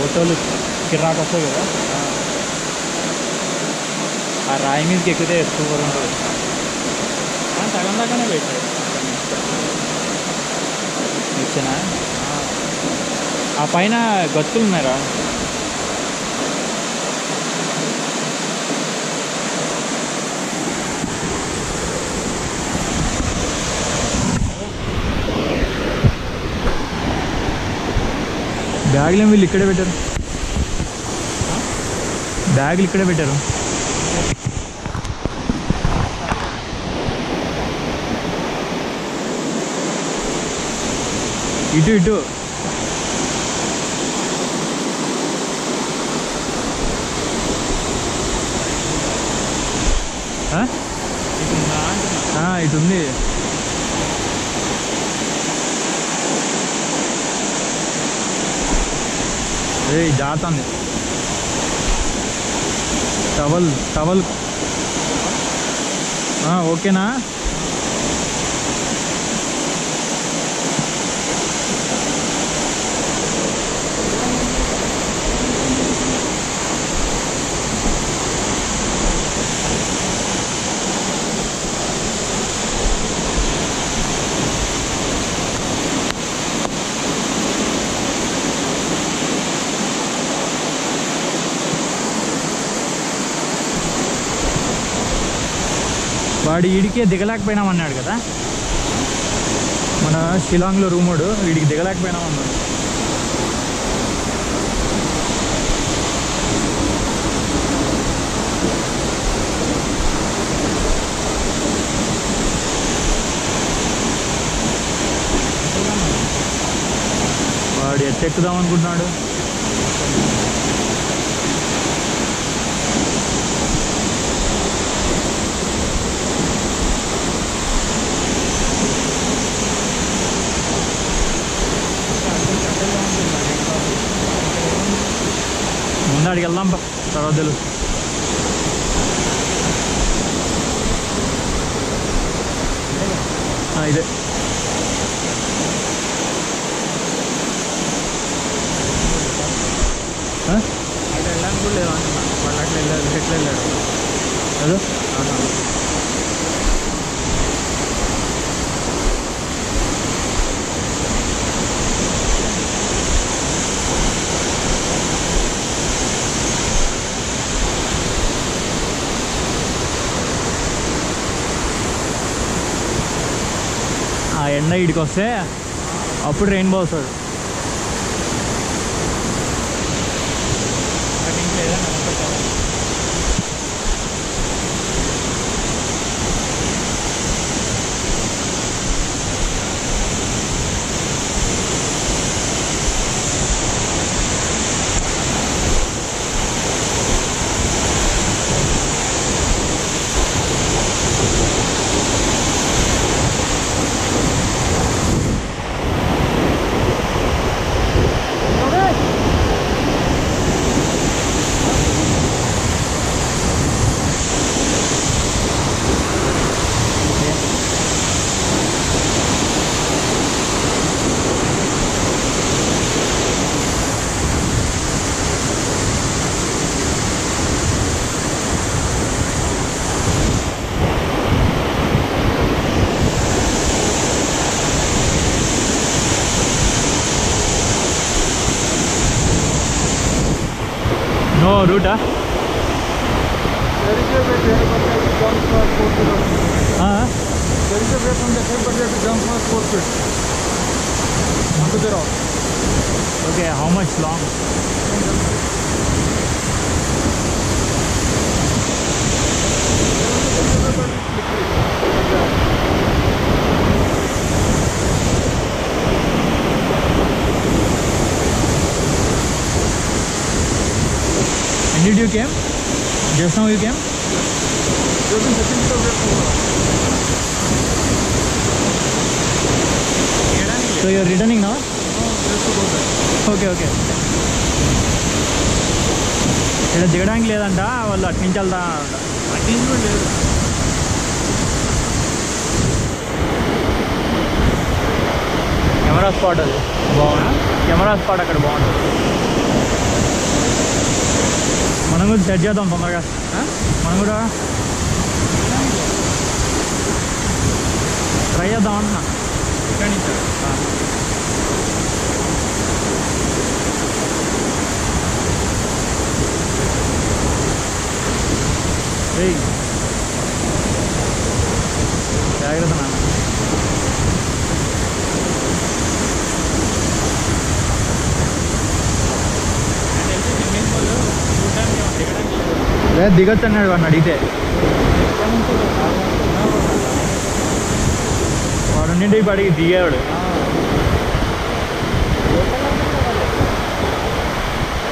ఫోటోలు కిరాకు వస్తాయి కదా ఆ రాయి మీదకి ఎక్కితే సూపర్ ఉంటుంది సగం దాకానే పెట్టాడు ఇచ్చిన ఆ పైన గతులు ఉన్నారా బ్యాగులు వీళ్ళు ఇక్కడే పెట్టారు? బ్యాగులు ఇక్కడే పెట్టారు. ఇటు ఇటు. ఇటు ఉంది. ఏ జాతంది టవల్ టవల్. ఆ, ఓకేనా? వాడు ఈడికే దిగలేకపోయినామన్నాడు కదా. మన షిలాంగ్లో రూమోడు వీడికి దిగలేకపోయినామన్నాడు. వాడు ఎత్తెక్కుదాం అనుకుంటున్నాడు. carica a lamba sarà dello ah, ide. അതെല്ലാം പുള്ളി വാങ്ങണം വെള്ളത്തിലെല്ലാം വീട്ടിലെല്ലാം അത് ആണോ ఆ ఎండ ఇడికి వస్తే అప్పుడు రెయిన్బో వస్తాడు There is a way jump 4 feet. Huh? There is a way from the hill, but you have to jump first 4 feet. Onto the rock. Okay, how much long? did you came? Just now you came? So you're returning now? Okay okay ఇక్కడ దిగడానికి లేదంట వాళ్ళు అటు నుంచి వెళ్తా అటు నుంచి కూడా లేదు కెమెరా స్పాట్ అది బాగుంది కెమెరా స్పాట్ అక్కడ బాగుంటుంది మనం కూడా సెట్ చేద్దాం తొందరగా ఆ? మనం కూడా ట్రై చేద్దాం అంటున్నా ఇక్కడి నుంచి ఏయ్ లేదు. లేదు దిగొచ్చు అన్నాడు వాడిని అడిగితే వాడు నిండి ఇప్పుడు అడిగి దిగేవాడు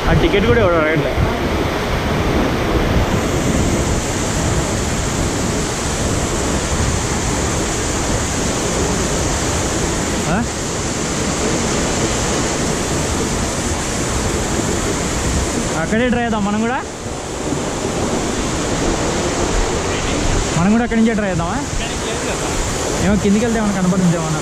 ఆ టికెట్ కూడా ఇవ్వడు రైట్ అక్కడే ట్రై చేద్దాం మనం కూడా మనం కూడా అక్కడి నుంచే ట్రై చేద్దామా? ఏమో కిందికి వెళ్తే ఏమైనా కనపడుతుంది ఏమన్నా